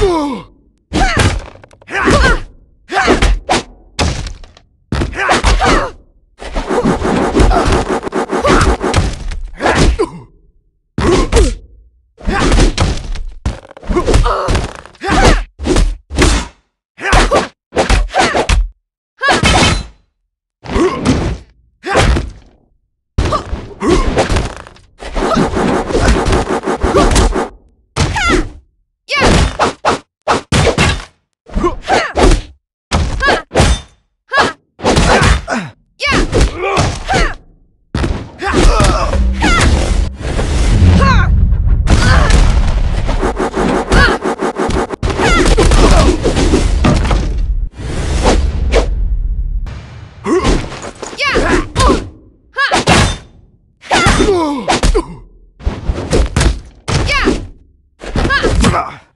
Huh! Yeah!